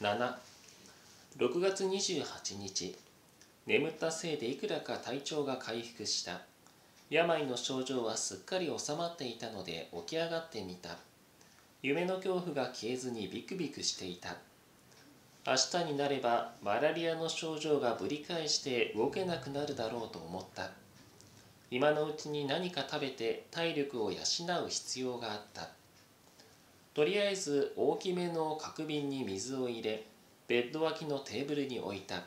7 6月28日。眠ったせいでいくらか体調が回復した。病の症状はすっかり収まっていたので起き上がってみた。夢の恐怖が消えずにビクビクしていた。明日になればマラリアの症状がぶり返して動けなくなるだろうと思った。今のうちに何か食べて体力を養う必要があった。とりあえず大きめの角瓶に水を入れベッド脇のテーブルに置いた。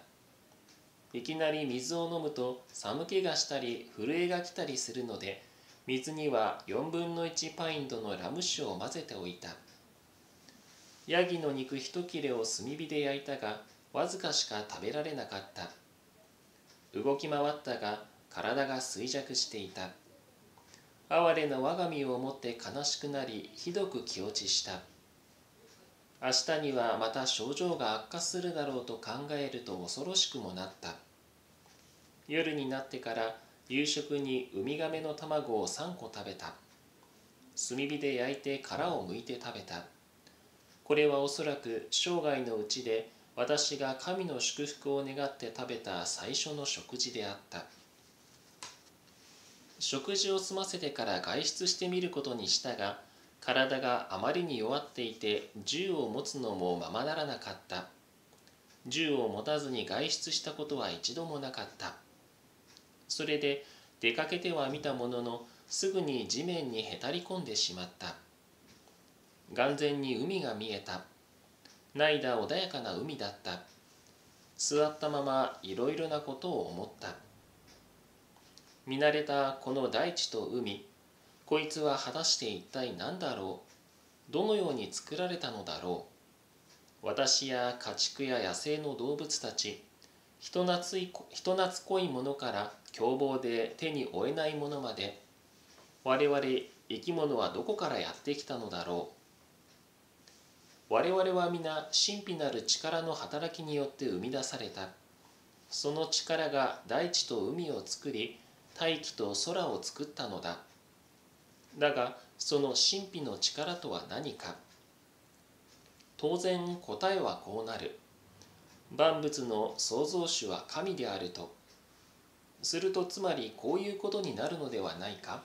いきなり水を飲むと寒気がしたり震えが来たりするので水には4分の1パイントのラム酒を混ぜておいた。ヤギの肉一切れを炭火で焼いたがわずかしか食べられなかった。動き回ったが体が衰弱していた。哀れな我が身をもって悲しくなりひどく気落ちした。明日にはまた症状が悪化するだろうと考えると恐ろしくもなった。夜になってから夕食にウミガメの卵を3個食べた。炭火で焼いて殻をむいて食べた。これはおそらく生涯のうちで私が神の祝福を願って食べた最初の食事であった。食事を済ませてから外出してみることにしたが体があまりに弱っていて銃を持つのもままならなかった。銃を持たずに外出したことは一度もなかった。それで出かけてはみたもののすぐに地面にへたり込んでしまった。眼前に海が見えた。ないだ穏やかな海だった。座ったままいろいろなことを思った。見慣れたこの大地と海こいつは果たして一体何だろう？どのように作られたのだろう？私や家畜や野生の動物たち人懐い人懐こいものから凶暴で手に負えないものまで我々生き物はどこからやってきたのだろう？我々は皆神秘なる力の働きによって生み出された。その力が大地と海を作り大気と空を作ったのだ。だがその神秘の力とは何か。当然答えはこうなる。万物の創造主は神であると。するとつまりこういうことになるのではないか。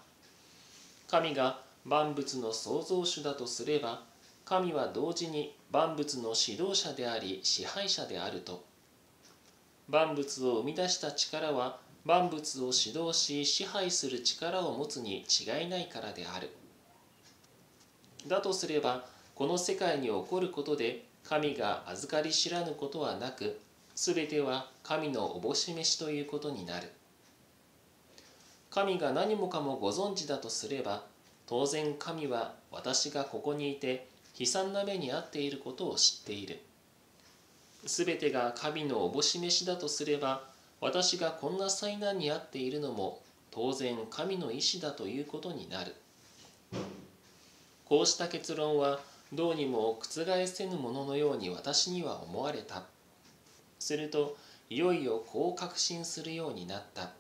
神が万物の創造主だとすれば神は同時に万物の指導者であり支配者であると。万物を生み出した力は万物を指導し支配する力を持つに違いないからである。だとすればこの世界に起こることで神が預かり知らぬことはなく全ては神のおぼし飯ということになる。神が何もかもご存知だとすれば当然神は私がここにいて悲惨な目に遭っていることを知っている。全てが神のおぼし飯だとすれば私がこんな災難に遭っているのも当然神の意志だということになる。こうした結論はどうにも覆せぬもののように私には思われた。するといよいよこう確信するようになった。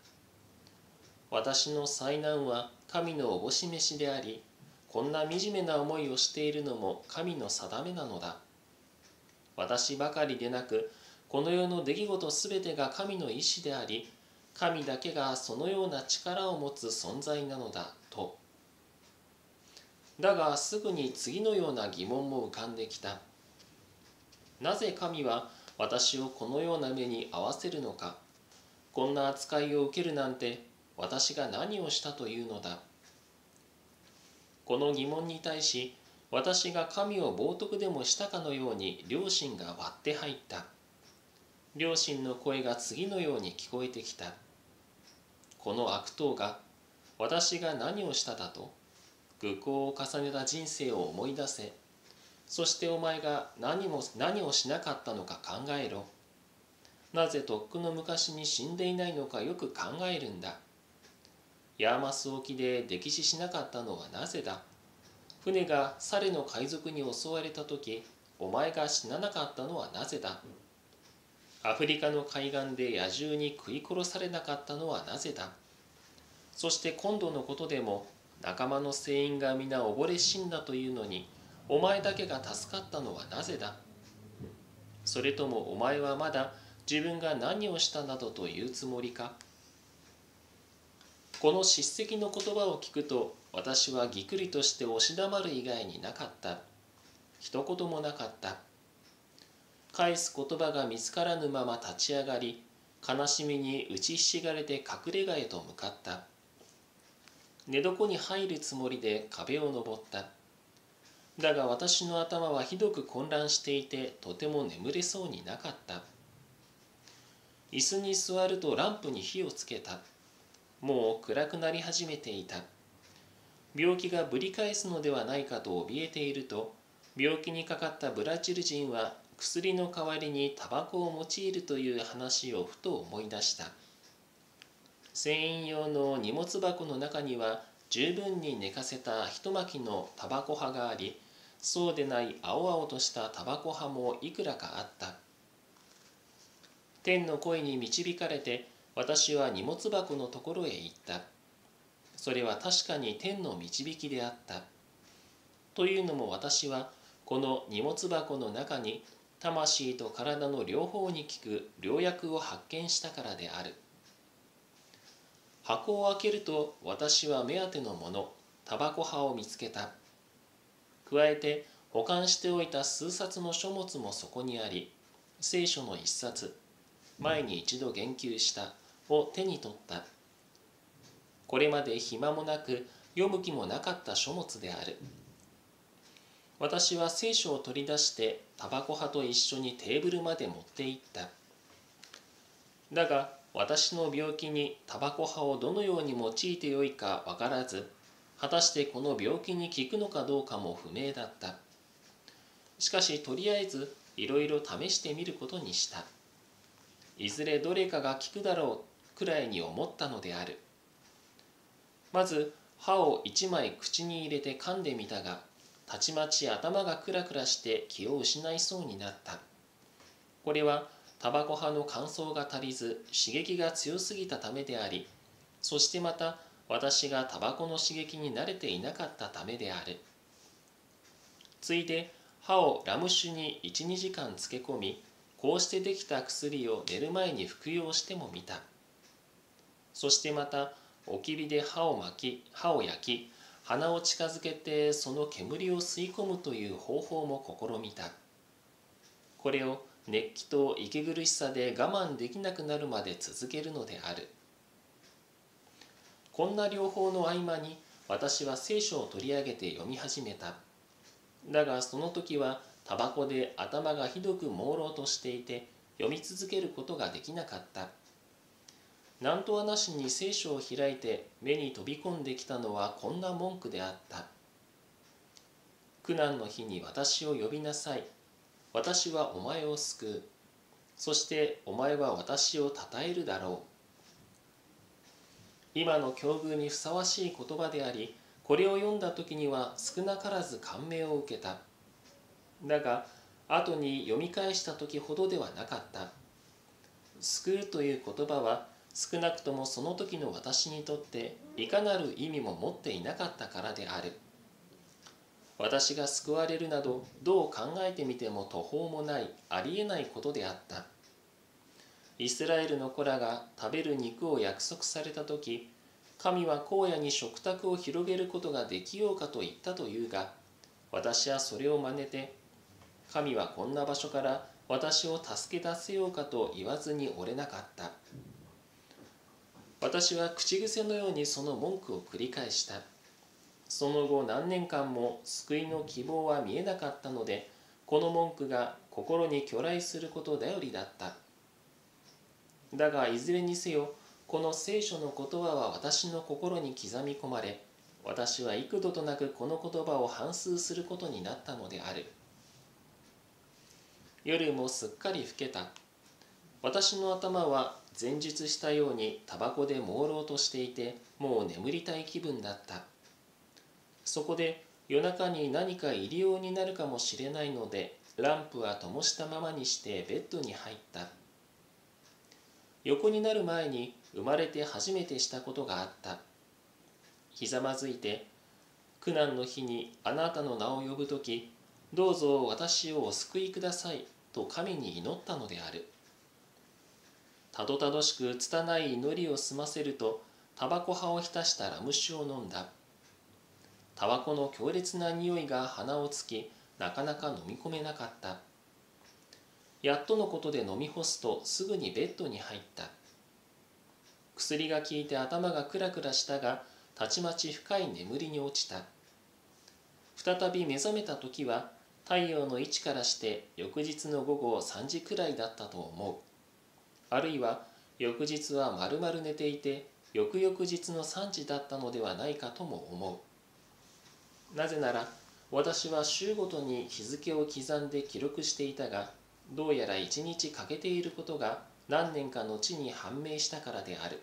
私の災難は神のおぼし飯でありこんな惨めな思いをしているのも神の定めなのだ。私ばかりでなくこの世の出来事すべてが神の意志であり神だけがそのような力を持つ存在なのだと。だがすぐに次のような疑問も浮かんできた。なぜ神は私をこのような目に遭わせるのか。こんな扱いを受けるなんて私が何をしたというのだ。この疑問に対し私が神を冒涜でもしたかのように両親が割って入った。両親の声が次のように聞こえてきた。この悪党が私が何をしただと愚行を重ねた人生を思い出せ。そしてお前が何も何をしなかったのか考えろ。なぜとっくの昔に死んでいないのかよく考えるんだ。ヤーマス沖で溺死しなかったのはなぜだ。船がサレの海賊に襲われた時お前が死ななかったのはなぜだ。アフリカの海岸で野獣に食い殺されなかったのはなぜだ？そして今度のことでも仲間の船員が皆溺れ死んだというのにお前だけが助かったのはなぜだ？それともお前はまだ自分が何をしたなどと言うつもりか？この叱責の言葉を聞くと私はぎくりとして押し黙る以外になかった。一言もなかった。返す言葉が見つからぬまま立ち上がり悲しみに打ちひしがれて隠れ家へと向かった。寝床に入るつもりで壁を登った。だが私の頭はひどく混乱していてとても眠れそうになかった。椅子に座るとランプに火をつけた。もう暗くなり始めていた。病気がぶり返すのではないかと怯えていると病気にかかったブラジル人は薬の代わりにタバコを用いるという話をふと思い出した。船員用の荷物箱の中には十分に寝かせた一巻きのタバコ葉がありそうでない青々としたタバコ葉もいくらかあった。天の声に導かれて私は荷物箱のところへ行った。それは確かに天の導きであった。というのも私はこの荷物箱の中に魂と体の両方に効く良薬を発見したからである。箱を開けると私は目当てのものタバコ葉を見つけた。加えて保管しておいた数冊の書物もそこにあり聖書の一冊前に一度言及したを手に取った。これまで暇もなく読む気もなかった書物である。私は聖書を取り出してタバコ派と一緒にテーブルまで持って行った。だが私の病気にタバコ派をどのように用いてよいかわからず果たしてこの病気に効くのかどうかも不明だった。しかしとりあえずいろいろ試してみることにした。いずれどれかが効くだろうくらいに思ったのである。まず歯を一枚口に入れて噛んでみたがたちまち頭がクラクラして気を失いそうになった。これはタバコ派の乾燥が足りず刺激が強すぎたためでありそしてまた私がタバコの刺激に慣れていなかったためである。ついで歯をラム酒に12時間漬け込みこうしてできた薬を寝る前に服用してもみた。そしてまたおき火で歯を巻き歯を焼き鼻を近づけてその煙を吸い込むという方法も試みた。これを熱気と息苦しさで我慢できなくなるまで続けるのである。こんな療法の合間に私は聖書を取り上げて読み始めた。だがその時はタバコで頭がひどく朦朧としていて読み続けることができなかった。何とはなしに聖書を開いて目に飛び込んできたのはこんな文句であった。苦難の日に私を呼びなさい。私はお前を救う。そしてお前は私を称えるだろう。今の境遇にふさわしい言葉でありこれを読んだ時には少なからず感銘を受けた。だが後に読み返した時ほどではなかった。救うという言葉は少なくともその時の私にとっていかなる意味も持っていなかったからである。私が救われるなどどう考えてみても途方もないありえないことであった。イスラエルの子らが食べる肉を約束された時神は荒野に食卓を広げることができようかと言ったというが私はそれを真似て神はこんな場所から私を助け出せようかと言わずにおれなかった。私は口癖のようにその文句を繰り返した。その後何年間も救いの希望は見えなかったのでこの文句が心に去来すること頼りだった。だがいずれにせよこの聖書の言葉は私の心に刻み込まれ私は幾度となくこの言葉を反芻することになったのである。夜もすっかり更けた。私の頭は前述したようにタバコで朦朧としていてもう眠りたい気分だった。そこで夜中に何か入りようになるかもしれないのでランプは灯したままにしてベッドに入った。横になる前に生まれて初めてしたことがあった。ひざまずいて苦難の日にあなたの名を呼ぶ時どうぞ私をお救いくださいと神に祈ったのである。たどたどしく拙い祈りを済ませるとタバコ葉を浸したラム酒を飲んだ。タバコの強烈な匂いが鼻をつきなかなか飲み込めなかった。やっとのことで飲み干すとすぐにベッドに入った。薬が効いて頭がクラクラしたがたちまち深い眠りに落ちた。再び目覚めた時は太陽の位置からして翌日の午後3時くらいだったと思う。あるいは翌日はまるまる寝ていて翌々日の3時だったのではないかとも思う。なぜなら私は週ごとに日付を刻んで記録していたがどうやら一日欠けていることが何年か後に判明したからである。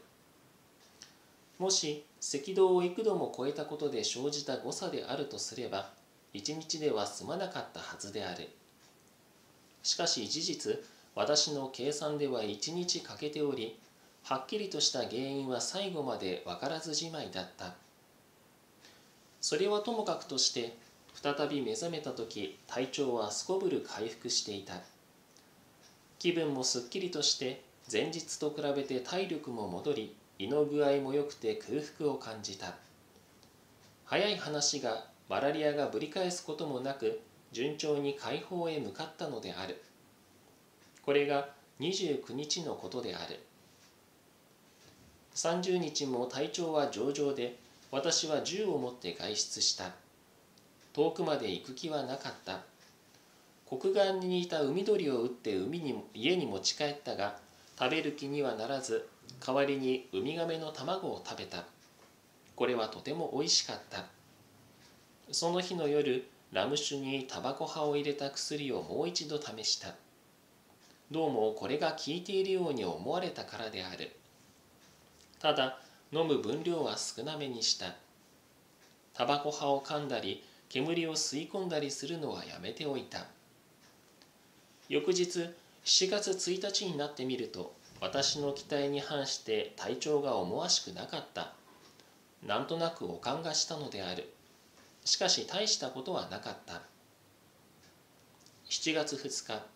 もし赤道を幾度も超えたことで生じた誤差であるとすれば一日では済まなかったはずである。しかし事実私の計算では一日欠けておりはっきりとした原因は最後まで分からずじまいだった。それはともかくとして再び目覚めた時体調はすこぶる回復していた。気分もすっきりとして前日と比べて体力も戻り胃の具合も良くて空腹を感じた。早い話がマラリアがぶり返すこともなく順調に解放へ向かったのである。これが29日のことである。30日も体調は上々で私は銃を持って外出した。遠くまで行く気はなかった。国岸にいた海鳥を撃って海に家に持ち帰ったが食べる気にはならず代わりにウミガメの卵を食べた。これはとてもおいしかった。その日の夜ラム酒にタバコ葉を入れた薬をもう一度試した。どうもこれが効いているように思われたからである。ただ飲む分量は少なめにした。タバコ葉を噛んだり煙を吸い込んだりするのはやめておいた。翌日7月1日になってみると私の期待に反して体調が思わしくなかった。なんとなく悪感がしたのである。しかし大したことはなかった。7月2日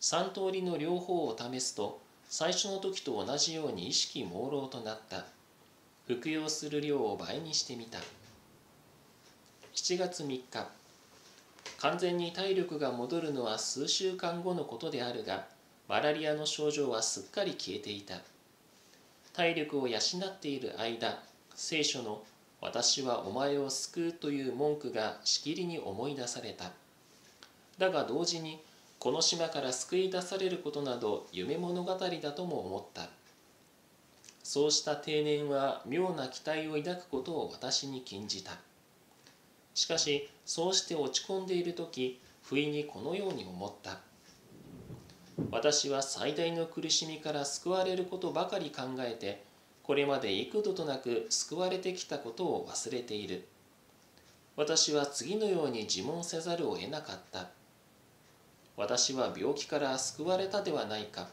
3通りの両方を試すと最初の時と同じように意識朦朧となった。服用する量を倍にしてみた。7月3日。完全に体力が戻るのは数週間後のことであるがマラリアの症状はすっかり消えていた。体力を養っている間聖書の「私はお前を救う」という文句がしきりに思い出された。だが同時にこの島から救い出されることなど夢物語だとも思った。そうした定年は妙な期待を抱くことを私に禁じた。しかしそうして落ち込んでいる時不意にこのように思った。私は最大の苦しみから救われることばかり考えてこれまで幾度となく救われてきたことを忘れている。私は次のように自問せざるを得なかった。私は病気から救われたではないか。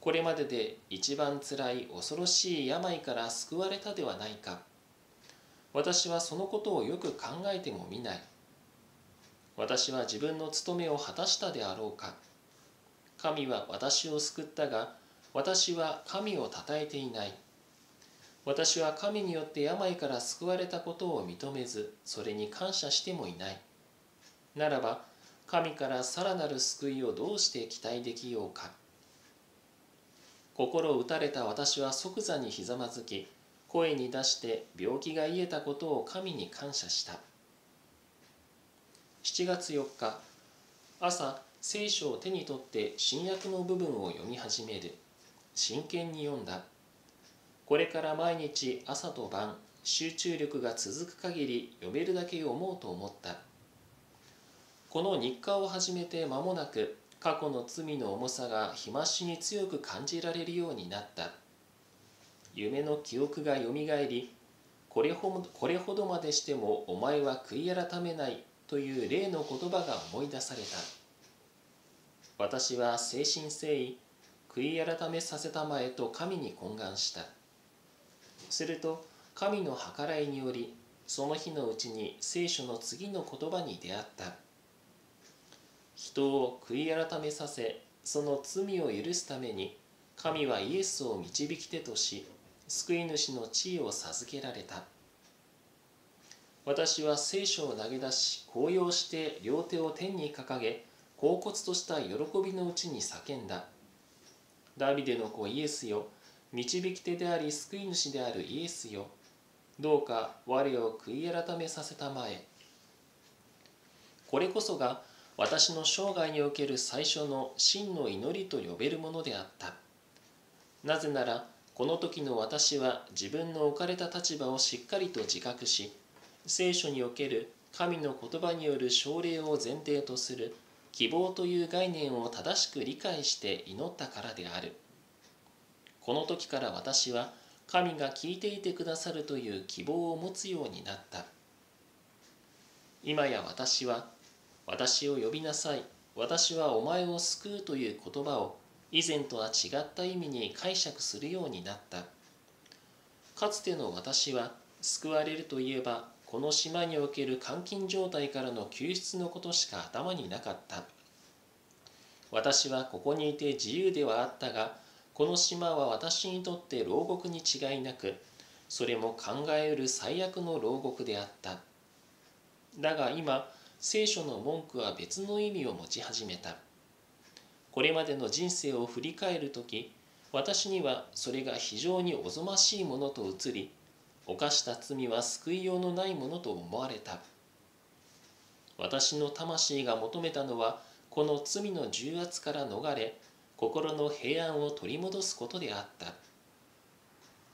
これまでで一番つらい恐ろしい病から救われたではないか。私はそのことをよく考えてもみない。私は自分の務めを果たしたであろうか。神は私を救ったが私は神を称えていない。私は神によって病から救われたことを認めずそれに感謝してもいない。ならば神からさらなる救いをどうして期待できようか。心打たれた私は即座にひざまずき声に出して病気が癒えたことを神に感謝した。7月4日朝聖書を手に取って新約の部分を読み始める。真剣に読んだ。これから毎日朝と晩集中力が続く限り読めるだけ読もうと思った。この日課を始めて間もなく過去の罪の重さが日増しに強く感じられるようになった。夢の記憶がよみがえりこれほこれほどまでしてもお前は悔い改めないという例の言葉が思い出された。私は誠心誠意悔い改めさせたまえと神に懇願した。すると神の計らいによりその日のうちに聖書の次の言葉に出会った。人を悔い改めさせその罪を許すために神はイエスを導き手とし救い主の地位を授けられた。私は聖書を投げ出し高揚して両手を天に掲げ恍惚とした喜びのうちに叫んだ。ダビデの子イエスよ導き手であり救い主であるイエスよどうか我を悔い改めさせたまえ。これこそが私の生涯における最初の真の祈りと呼べるものであった。なぜならこの時の私は自分の置かれた立場をしっかりと自覚し聖書における神の言葉による奨励を前提とする希望という概念を正しく理解して祈ったからである。この時から私は神が聞いていてくださるという希望を持つようになった。今や私は私を呼びなさい。私はお前を救うという言葉を以前とは違った意味に解釈するようになった。かつての私は救われるといえばこの島における監禁状態からの救出のことしか頭になかった。私はここにいて自由ではあったがこの島は私にとって牢獄に違いなくそれも考えうる最悪の牢獄であった。だが今聖書の文句は別の意味を持ち始めた。これまでの人生を振り返る時私にはそれが非常におぞましいものと映り犯した罪は救いようのないものと思われた。私の魂が求めたのはこの罪の重圧から逃れ心の平安を取り戻すことであった。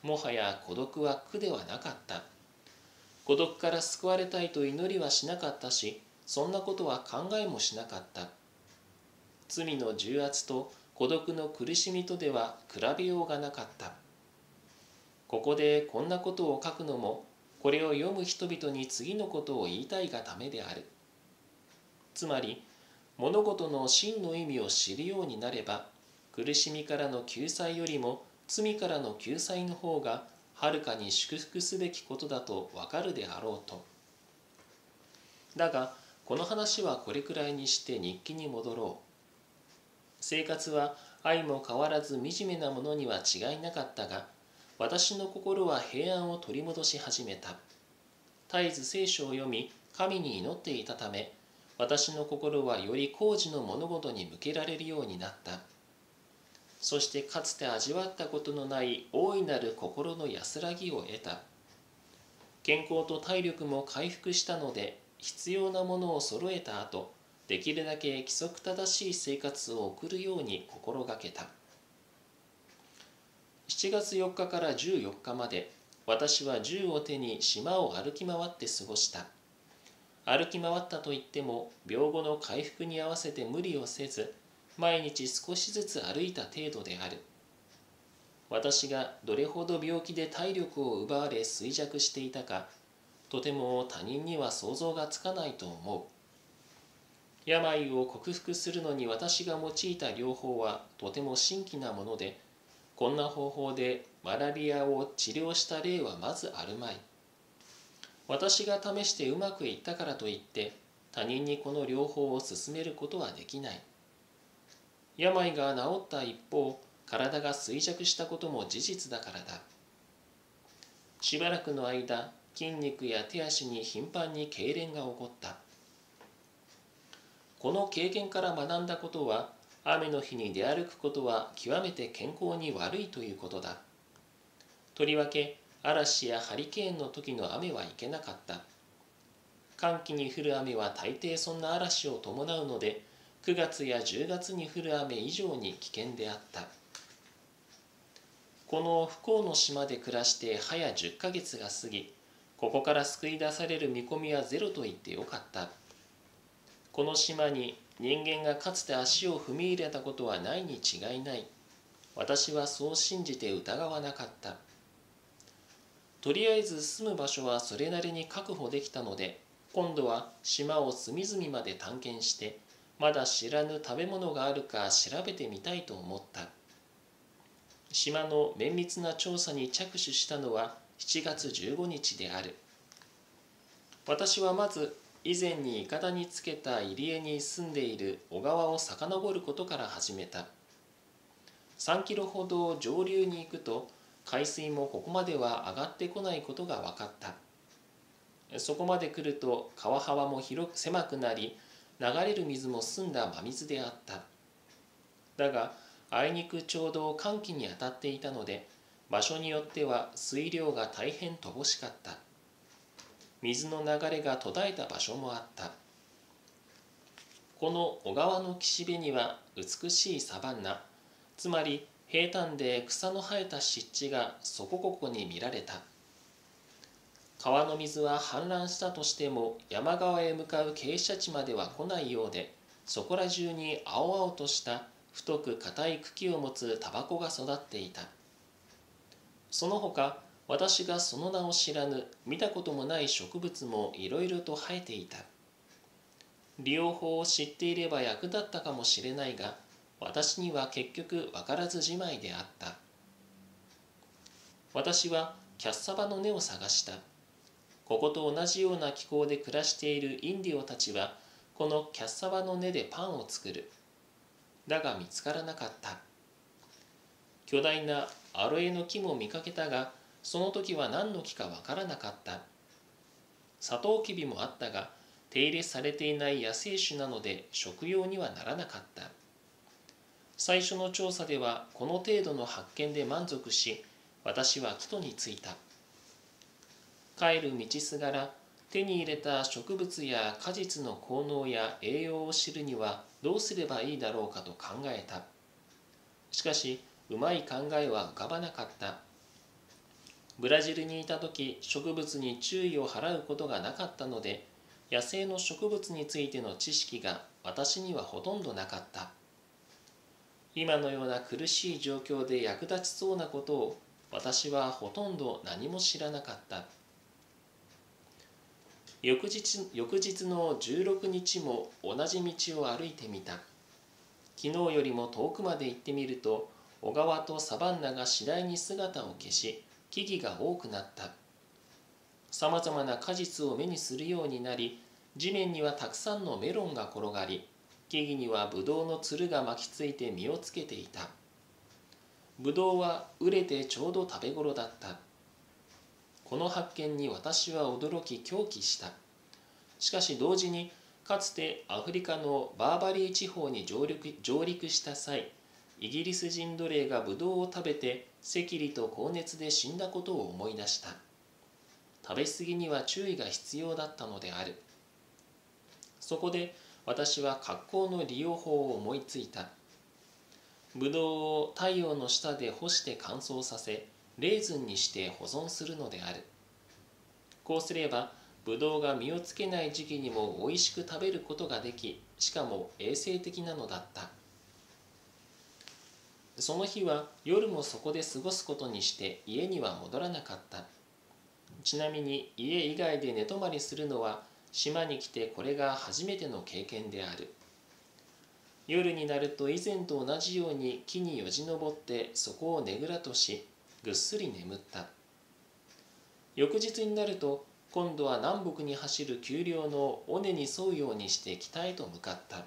もはや孤独は苦ではなかった。孤独から救われたいと祈りはしなかったしそんなことは考えもしなかった。罪の重圧と孤独の苦しみとでは比べようがなかった。ここでこんなことを書くのもこれを読む人々に次のことを言いたいがためである。つまり物事の真の意味を知るようになれば苦しみからの救済よりも罪からの救済の方がはるかに祝福すべきことだとわかるであろうと。だがこの話はこれくらいにして日記に戻ろう。生活は愛も変わらず惨めなものには違いなかったが私の心は平安を取り戻し始めた。絶えず聖書を読み神に祈っていたため私の心はより工事の物事に向けられるようになった。そしてかつて味わったことのない大いなる心の安らぎを得た。健康と体力も回復したので必要なものを揃えた後できるだけ規則正しい生活を送るように心がけた。7月4日から14日まで私は銃を手に島を歩き回って過ごした。歩き回ったといっても病後の回復に合わせて無理をせず毎日少しずつ歩いた程度である。私がどれほど病気で体力を奪われ衰弱していたかとても他人には想像がつかないと思う。病を克服するのに私が用いた療法はとても新規なものでこんな方法でマラリアを治療した例はまずあるまい。私が試してうまくいったからといって他人にこの療法を勧めることはできない。病が治った一方体が衰弱したことも事実だからだ。しばらくの間筋肉や手足に頻繁に痙攣が起こった。この経験から学んだことは雨の日に出歩くことは極めて健康に悪いということだ。とりわけ嵐やハリケーンの時の雨はいけなかった。寒気に降る雨は大抵そんな嵐を伴うので9月や10月に降る雨以上に危険であった。この不幸の島で暮らして早10ヶ月が過ぎここから救い出される見込みはゼロと言ってよかった。この島に人間がかつて足を踏み入れたことはないに違いない。私はそう信じて疑わなかった。とりあえず住む場所はそれなりに確保できたので今度は島を隅々まで探検してまだ知らぬ食べ物があるか調べてみたいと思った。島の綿密な調査に着手したのは7月15日である。私はまず以前に筏につけた入り江に住んでいる小川を遡ることから始めた。3キロほど上流に行くと海水もここまでは上がってこないことが分かった。そこまで来ると川幅も広く狭くなり流れる水も澄んだ真水であった。だがあいにくちょうど寒気に当たっていたので場所によっては水量が大変乏しかった。水の流れが途絶えた場所もあった。この小川の岸辺には美しいサバンナつまり平坦で草の生えた湿地がそこここに見られた。川の水は氾濫したとしても山側へ向かう傾斜地までは来ないようでそこら中に青々とした太く硬い茎を持つタバコが育っていた。その他私がその名を知らぬ見たこともない植物もいろいろと生えていた。利用法を知っていれば役立ったかもしれないが私には結局分からずじまいであった。私はキャッサバの根を探した。ここと同じような気候で暮らしているインディオたちはこのキャッサバの根でパンを作る。だが見つからなかった。巨大なアロエの木も見かけたがその時は何の木かわからなかった。サトウキビもあったが手入れされていない野生種なので食用にはならなかった。最初の調査ではこの程度の発見で満足し私は帰途に着いた。帰る道すがら手に入れた植物や果実の効能や栄養を知るにはどうすればいいだろうかと考えた。しかしうまい考えは浮かばなかった。ブラジルにいた時植物に注意を払うことがなかったので野生の植物についての知識が私にはほとんどなかった。今のような苦しい状況で役立ちそうなことを私はほとんど何も知らなかった。翌日翌日の16日も同じ道を歩いてみた。昨日よりも遠くまで行ってみると小川とサバンナが次第に姿を消し木々が多くなった。さまざまな果実を目にするようになり地面にはたくさんのメロンが転がり木々にはブドウのつるが巻きついて実をつけていた。ブドウは熟れてちょうど食べ頃だった。この発見に私は驚き狂気した。しかし同時にかつてアフリカのバーバリー地方に上陸上陸した際イギリス人奴隷がブドウを食べて赤痢と高熱で死んだことを思い出した。食べ過ぎには注意が必要だったのである。そこで私は格好の利用法を思いついた。ブドウを太陽の下で干して乾燥させレーズンにして保存するのである。こうすればブドウが実をつけない時期にもおいしく食べることができしかも衛生的なのだった。その日は夜もそこで過ごすことにして家には戻らなかった。ちなみに家以外で寝泊まりするのは島に来てこれが初めての経験である。夜になると以前と同じように木によじ登ってそこをねぐらとしぐっすり眠った。翌日になると今度は南北に走る丘陵の尾根に沿うようにして北へと向かった。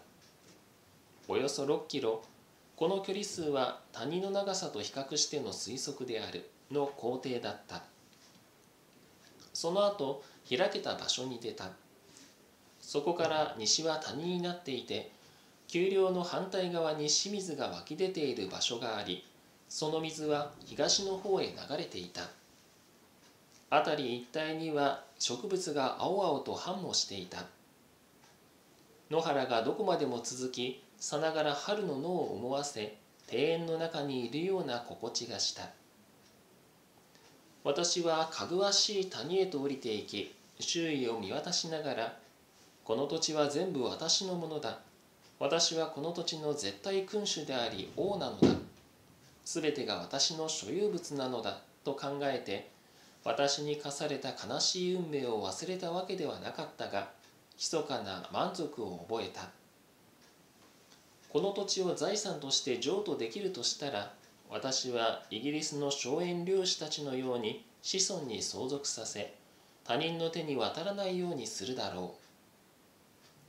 およそ6キロこの距離数は谷の長さと比較しての推測である。の工程だった。その後開けた場所に出た。そこから西は谷になっていて丘陵の反対側に清水が湧き出ている場所がありその水は東の方へ流れていた。辺り一帯には植物が青々と繁茂していた。野原がどこまでも続きさながら春の野を思わせ庭園の中にいるような心地がした。私はかぐわしい谷へと降りていき周囲を見渡しながらこの土地は全部私のものだ。私はこの土地の絶対君主であり王なのだ。全てが私の所有物なのだと考えて私に課された悲しい運命を忘れたわけではなかったが密かな満足を覚えた。この土地を財産として譲渡できるとしたら私はイギリスの荘園領主たちのように子孫に相続させ他人の手に渡らないようにするだろう。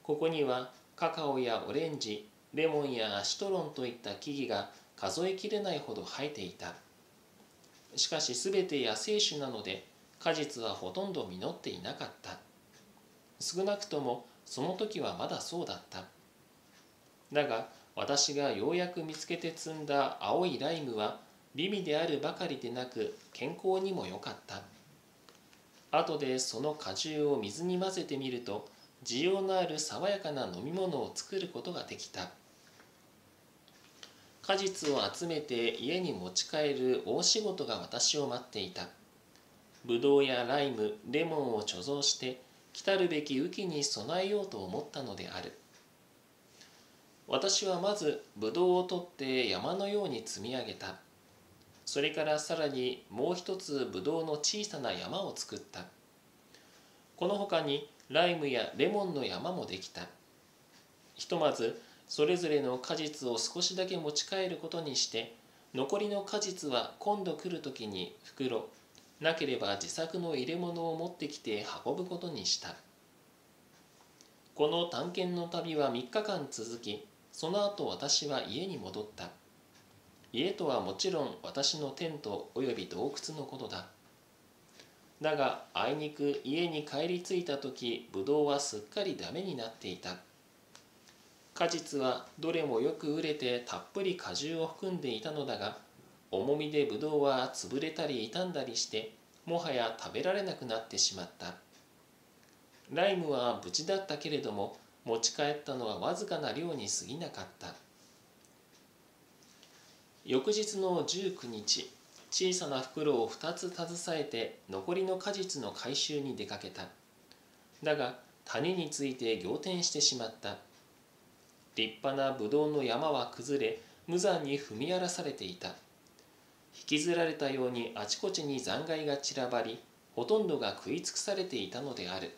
ここにはカカオやオレンジレモンやアシトロンといった木々が数えきれないほど生えていた。しかし全て野生種なので果実はほとんど実っていなかった。少なくともその時はまだそうだった。だが私がようやく見つけて摘んだ青いライムは美味であるばかりでなく健康にも良かった。後でその果汁を水に混ぜてみると需要のある爽やかな飲み物を作ることができた。果実を集めて家に持ち帰る大仕事が私を待っていた。ぶどうやライムレモンを貯蔵して来るべき雨季に備えようと思ったのである。私はまずぶどうを取って山のように積み上げた。それからさらにもう一つぶどうの小さな山を作った。この他にライムやレモンの山もできた。ひとまずそれぞれの果実を少しだけ持ち帰ることにして残りの果実は今度来る時に袋。なければ自作の入れ物を持ってきて運ぶことにした。この探検の旅は3日間続きその後私は家に戻った。家とはもちろん私のテントおよび洞窟のことだ。だがあいにく家に帰り着いた時ぶどうはすっかりダメになっていた。果実はどれもよく売れてたっぷり果汁を含んでいたのだが重みでぶどうは潰れたり傷んだりしてもはや食べられなくなってしまった。ライムは無事だったけれども持ち帰ったのはわずかな量に過ぎなかった。翌日の19日小さな袋を2つ携えて残りの果実の回収に出かけた。だが谷について仰天してしまった。立派なぶどうの山は崩れ無残に踏み荒らされていた。引きずられたようにあちこちに残骸が散らばりほとんどが食い尽くされていたのである。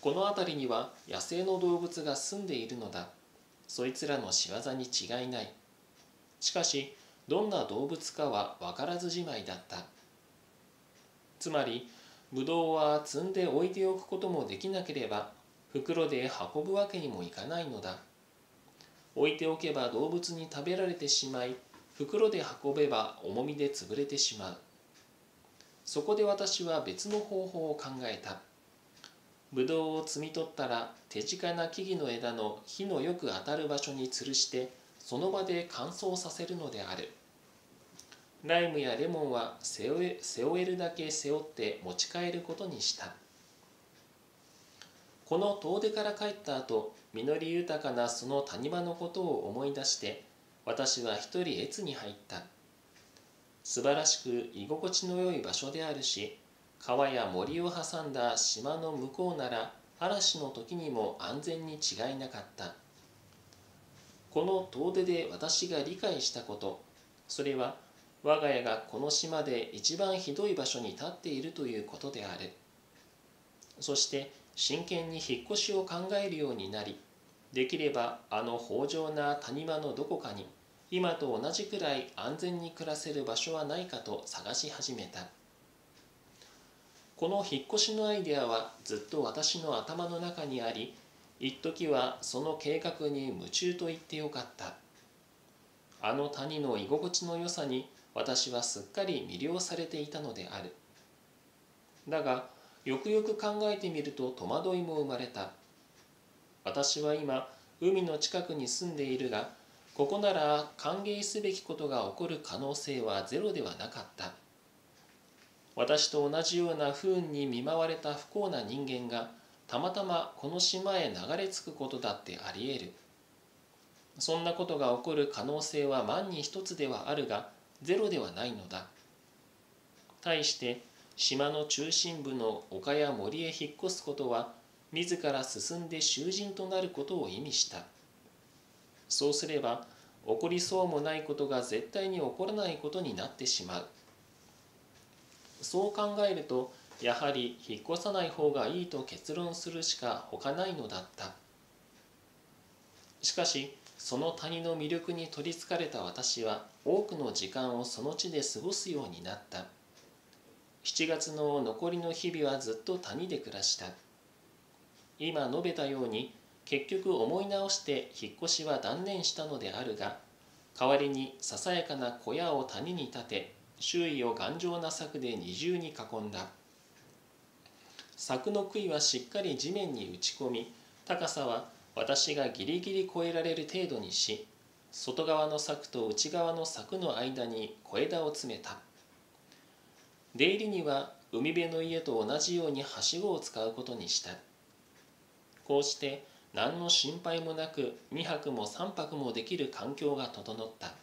この辺りには野生の動物が住んでいるのだ。そいつらの仕業に違いない。しかしどんな動物かは分からずじまいだった。つまりブドウは摘んで置いておくこともできなければ袋で運ぶわけにもいかないのだ。置いておけば動物に食べられてしまい袋で運べば重みで潰れてしまう。そこで私は別の方法を考えた。ブドウを摘み取ったら手近な木々の枝の火のよく当たる場所に吊るしてその場で乾燥させるのである。ライムやレモンは背負え背負えるだけ背負って持ち帰ることにした。この遠出から帰った後実り豊かなその谷間のことを思い出して私は一人越に入った。素晴らしく居心地の良い場所であるし川や森を挟んだ島の向こうなら嵐の時にも安全に違いなかった。この遠出で私が理解したことそれは我が家がこの島で一番ひどい場所に立っているということである。そして真剣に引っ越しを考えるようになりできればあの豊穣な谷間のどこかに今と同じくらい安全に暮らせる場所はないかと探し始めた。この引っ越しのアイデアはずっと私の頭の中にあり一時はその計画に夢中と言ってよかった。あの谷の居心地の良さに私はすっかり魅了されていたのである。だがよくよく考えてみると戸惑いも生まれた。私は今海の近くに住んでいるがここなら歓迎すべきことが起こる可能性はゼロではなかった。私と同じような不運に見舞われた不幸な人間がたまたまこの島へ流れ着くことだってあり得る。そんなことが起こる可能性は万に一つではあるがゼロではないのだ。対して島の中心部の丘や森へ引っ越すことは自ら進んで囚人となることを意味した。そうすれば起こりそうもないことが絶対に起こらないことになってしまう。そう考えるとやはり引っ越さない方がいいと結論するしか他ないのだった。しかしその谷の魅力に取りつかれた私は多くの時間をその地で過ごすようになった。7月の残りの日々はずっと谷で暮らした。今述べたように結局思い直して引っ越しは断念したのであるが代わりにささやかな小屋を谷に建て周囲を頑丈な柵で二重に囲んだ。柵の杭はしっかり地面に打ち込み高さは私がギリギリ越えられる程度にし外側の柵と内側の柵の間に小枝を詰めた。出入りには海辺の家と同じようにはしごを使うことにした。こうして何の心配もなく2泊も3泊もできる環境が整った。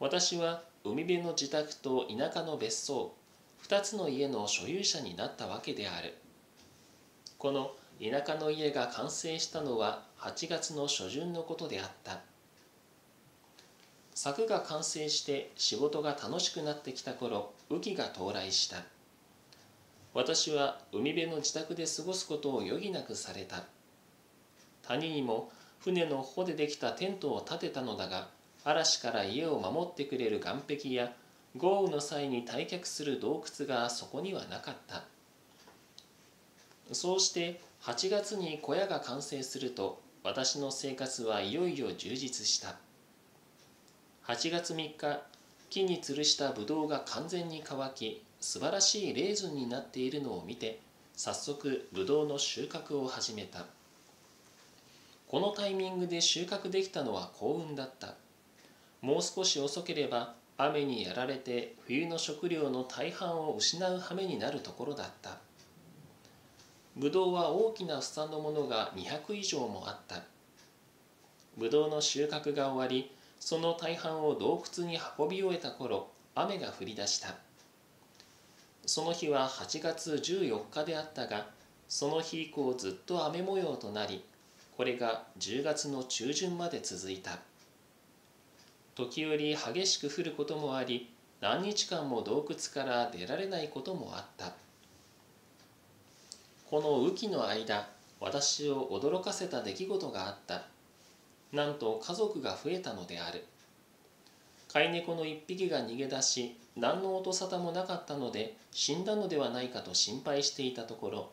私は海辺の自宅と田舎の別荘2つの家の所有者になったわけである。この田舎の家が完成したのは8月の初旬のことであった。柵が完成して仕事が楽しくなってきた頃雨季が到来した。私は海辺の自宅で過ごすことを余儀なくされた。谷にも船の帆でできたテントを建てたのだが嵐から家を守ってくれる岸壁や豪雨の際に退却する洞窟がそこにはなかった。そうして8月に小屋が完成すると私の生活はいよいよ充実した。8月3日木に吊るしたブドウが完全に乾き素晴らしいレーズンになっているのを見て早速ブドウの収穫を始めた。このタイミングで収穫できたのは幸運だった。もう少し遅ければ雨にやられて冬の食料の大半を失う羽目になるところだった。ブドウは大きな房のものが200以上もあった。ブドウの収穫が終わりその大半を洞窟に運び終えた頃雨が降り出した。その日は8月14日であったがその日以降ずっと雨模様となりこれが10月の中旬まで続いた。時折激しく降ることもあり何日間も洞窟から出られないこともあった。この雨季の間私を驚かせた出来事があった。なんと家族が増えたのである。飼い猫の一匹が逃げ出し何の音沙汰もなかったので死んだのではないかと心配していたところ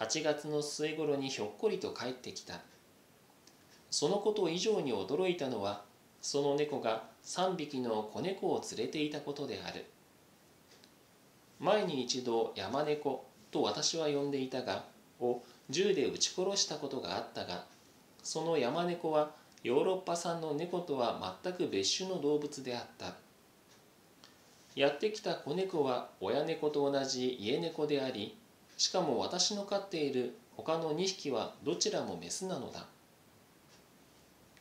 8月の末頃にひょっこりと帰ってきた。そのこと以上に驚いたのはその猫が3匹の子猫を連れていたことである。前に一度山猫と私は呼んでいたがを銃で撃ち殺したことがあったがその山猫はヨーロッパ産の猫とは全く別種の動物であった。やってきた子猫は親猫と同じ家猫でありしかも私の飼っている他の2匹はどちらもメスなのだ。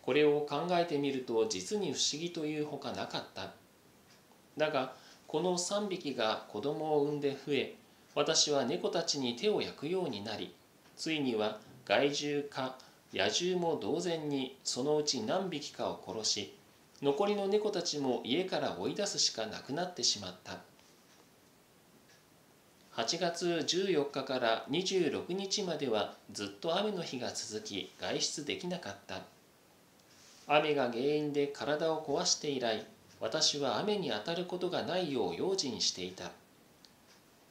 これを考えてみると実に不思議というほかなかった。だがこの3匹が子供を産んで増え私は猫たちに手を焼くようになりついには害獣か野獣も同然にそのうち何匹かを殺し残りの猫たちも家から追い出すしかなくなってしまった。8月14日から26日まではずっと雨の日が続き外出できなかった。雨が原因で体を壊して以来私は雨に当たることがないよう用心していた。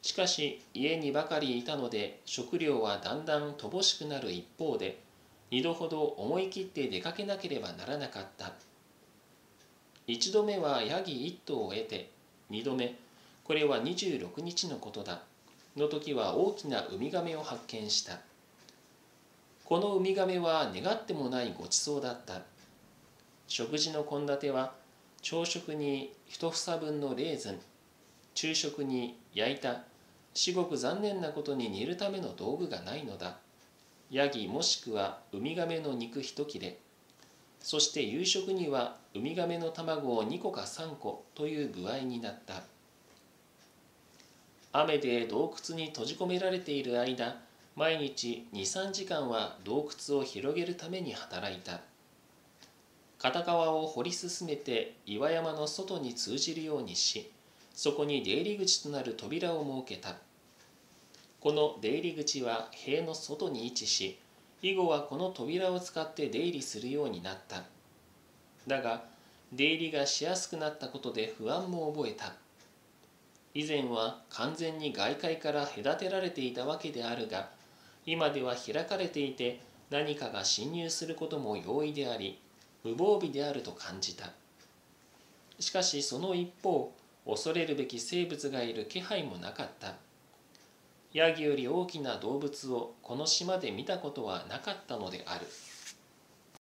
しかし家にばかりいたので食料はだんだん乏しくなる一方で二度ほど思い切って出かけなければならなかった。一度目はヤギ一頭を得て二度目これは26日のことだ。の時は大きなウミガメを発見した。このウミガメは願ってもないごちそうだった。食事の献立は朝食に一房分のレーズン昼食に焼いた至極残念なことに煮るための道具がないのだ。ヤギもしくはウミガメの肉一切れ。そして夕食にはウミガメの卵を2個か3個という具合になった。雨で洞窟に閉じ込められている間毎日23時間は洞窟を広げるために働いた。片側を掘り進めて岩山の外に通じるようにしそこに出入り口となる扉を設けた。この出入り口は塀の外に位置し以後はこの扉を使って出入りするようになった。だが出入りがしやすくなったことで不安も覚えた。以前は完全に外界から隔てられていたわけであるが今では開かれていて何かが侵入することも容易であり無防備であると感じた。しかしその一方恐れるべき生物がいる気配もなかった。ヤギより大きな動物をこの島で見たことはなかったのである。